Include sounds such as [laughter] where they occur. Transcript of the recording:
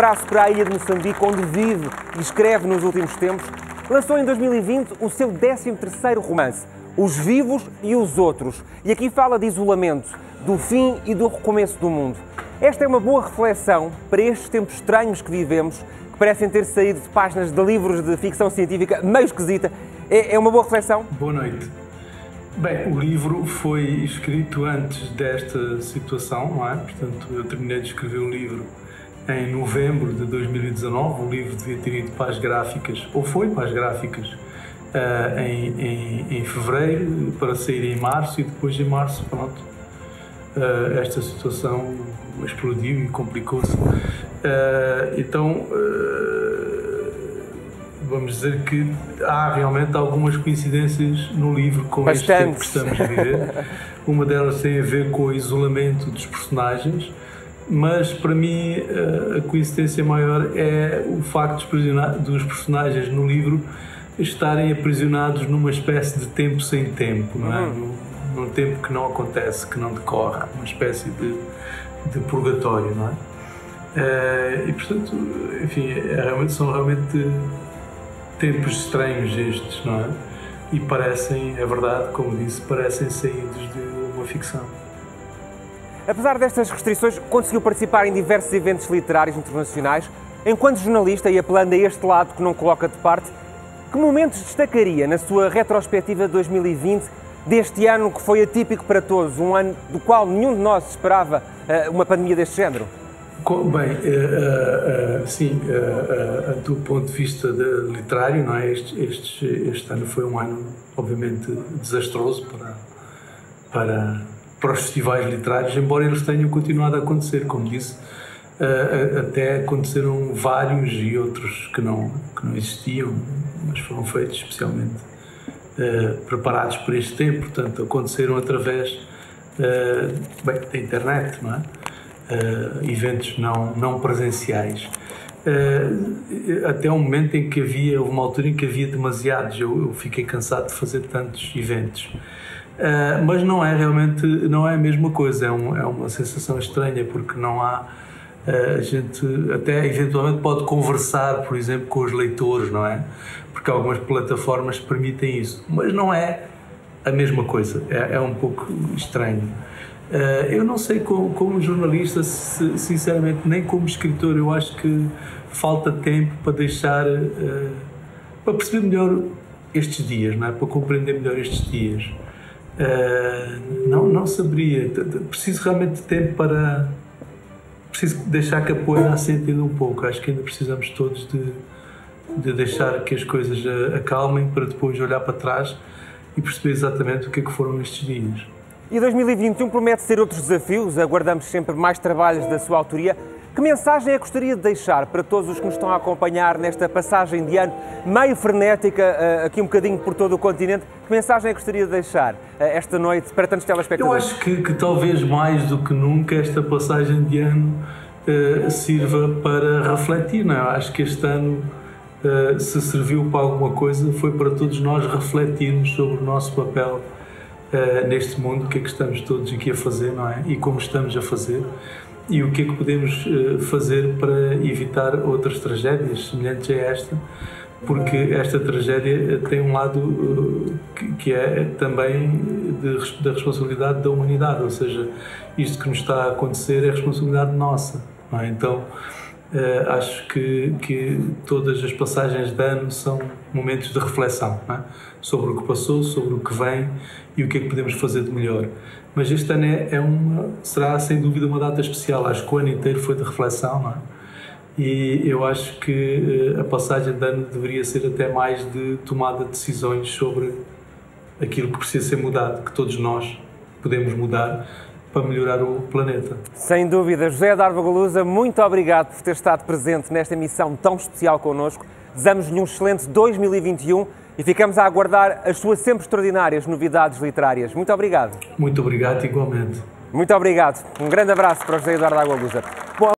abraço para a ilha de Moçambique, onde vive e escreve nos últimos tempos, lançou em 2020 o seu 13º romance, Os Vivos e os Outros. E aqui fala de isolamento, do fim e do recomeço do mundo. Esta é uma boa reflexão para estes tempos estranhos que vivemos, que parecem ter saído de páginas de livros de ficção científica meio esquisita. É, é uma boa reflexão? Boa noite. Bem, o livro foi escrito antes desta situação, não é? Portanto, eu terminei de escrever o livro em novembro de 2019. O livro devia ter ido para as gráficas, ou foi para as gráficas, uh, em, em, em, fevereiro, para sair em março, e depois em março, pronto, uh, esta situação explodiu e complicou-se. Uh, então, vamos dizer que há realmente algumas coincidências no livro com Bastante. este tempo que estamos a viver. [laughs] Uma delas tem a ver com o isolamento dos personagens, mas para mim eh, a coincidência maior é o facto dos personagens no livro estarem aprisionados numa espécie de tempo sem tempo, não é? Uhum. Num, tempo que não acontece, que não decorre, uma espécie de, de purgatório, não é? Uh, e portanto, enfim, é, realmente, são realmente tempos estranhos estes, não é? E parecem, é verdade, como disse, parecem saídos de uma ficção. Apesar destas restrições, conseguiu participar em diversos eventos literários internacionais. Enquanto jornalista e apelando a este lado que não coloca de parte, que momentos destacaria na sua retrospectiva de 2020 deste ano que foi atípico para todos, um ano do qual nenhum de nós esperava uh, uma pandemia deste género? Bem, uh, uh, sim, do ponto de vista de literário, não é? Este, este, este ano foi um ano, obviamente, desastroso para, para para os festivais literários, embora eles tenham continuado a acontecer, como disse, até aconteceram vários e outros que não, que não existiam, mas foram feitos especialmente preparados para este tempo, portanto, aconteceram através bem, da internet, não é? eventos não, não presenciais. Até um momento em que havia, uma altura em que havia demasiados, eu, eu fiquei cansado de fazer tantos eventos. Uh, mas não é realmente, não é a mesma coisa, é, um, é uma sensação estranha porque não há, uh, a gente até eventualmente pode conversar, por exemplo, com os leitores, não é? Porque algumas plataformas permitem isso, mas não é a mesma coisa, é, é um pouco estranho. Uh, eu não sei como, como jornalista, sinceramente, nem como escritor, eu acho que falta tempo para deixar, para perceber melhor estes dias, não é? Para compreender melhor estes dias. Uh, não, não saberia. Preciso realmente de tempo para. Preciso deixar que a poeira assente um pouco. Acho que ainda precisamos todos de, de deixar que as coisas acalmem para depois olhar para trás e perceber exatamente o que é que foram estes dias. E 2021 promete ser outros desafios, aguardamos sempre mais trabalhos da sua autoria. Que mensagem é que gostaria de deixar para todos os que nos estão a acompanhar nesta passagem de ano meio frenética, eh, aqui um bocadinho por todo o continente? Que mensagem é que gostaria de deixar eh, esta noite para tantos telespectadores? Eu acho que, que talvez mais do que nunca esta passagem de ano uh, sirva para refletir. Não é? Acho que este ano, uh, se serviu para alguma coisa, foi para todos nós refletirmos sobre o nosso papel uh, neste mundo, o que é que estamos todos aqui a fazer, não é? E como estamos a fazer e o que é que podemos eh, fazer para evitar outras tragédias semelhantes a esta, porque esta tragédia eh, tem um lado que é também da responsabilidade da humanidade, ou seja, isto que nos está a acontecer é responsabilidade nossa. É? Então, acho que, que todas as passagens de ano são momentos de reflexão é? sobre o que passou, sobre o que vem e o que é que podemos fazer de melhor. Mas este ano é, é uma, será sem dúvida uma data especial. Acho que o ano inteiro foi de reflexão, não é? E eu acho que eh, a passagem de ano deveria ser até mais de tomada de decisões sobre aquilo que precisa ser mudado, que todos nós podemos mudar para melhorar o planeta. Sem dúvida. José Darva Galusa, muito obrigado por ter estado presente nesta emissão tão especial connosco. Desejamos-lhe um excelente 2021 e ficamos a aguardar as suas sempre extraordinárias novidades literárias. Muito obrigado. Muito obrigado, igualmente. Muito obrigado. Um grande abraço para o José Eduardo Agualusa.